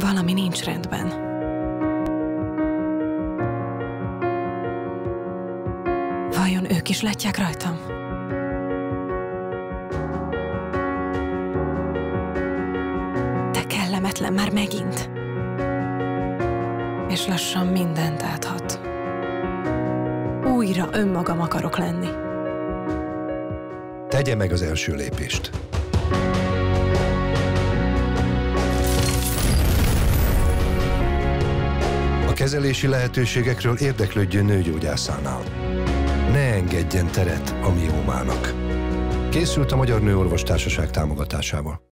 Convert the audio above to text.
Valami nincs rendben. Vajon ők is látják rajtam? De kellemetlen már megint. És lassan mindent áthat. Újra önmagam akarok lenni. Tegye meg az első lépést. Kezelési lehetőségekről érdeklődjön nőgyógyászánál. Ne engedjen teret a miómának. Készült a Magyar Nőorvos Társaság támogatásával.